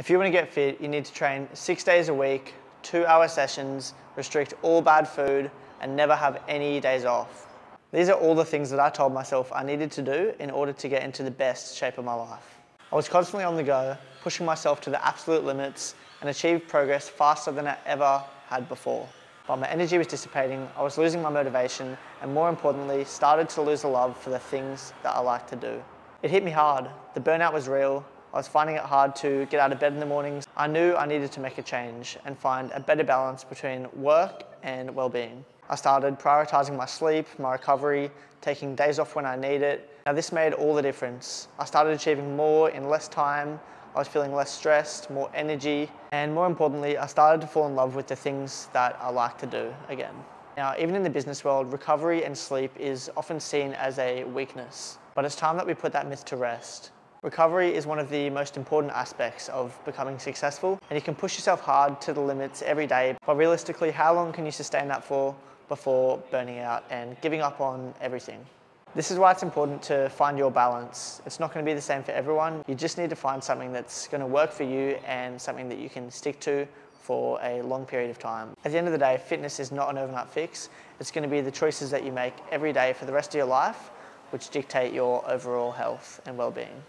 If you want to get fit, you need to train six days a week, two hour sessions, restrict all bad food, and never have any days off. These are all the things that I told myself I needed to do in order to get into the best shape of my life. I was constantly on the go, pushing myself to the absolute limits and achieved progress faster than I ever had before. But my energy was dissipating, I was losing my motivation, and more importantly, started to lose the love for the things that I like to do. It hit me hard. The burnout was real, I was finding it hard to get out of bed in the mornings. I knew I needed to make a change and find a better balance between work and well-being. I started prioritising my sleep, my recovery, taking days off when I need it. Now this made all the difference. I started achieving more in less time, I was feeling less stressed, more energy, and more importantly, I started to fall in love with the things that I like to do again. Now, even in the business world, recovery and sleep is often seen as a weakness, but it's time that we put that myth to rest. Recovery is one of the most important aspects of becoming successful and you can push yourself hard to the limits every day but realistically how long can you sustain that for before burning out and giving up on everything? This is why it's important to find your balance. It's not going to be the same for everyone. You just need to find something that's going to work for you and something that you can stick to for a long period of time. At the end of the day, fitness is not an overnight fix. It's going to be the choices that you make every day for the rest of your life which dictate your overall health and well-being.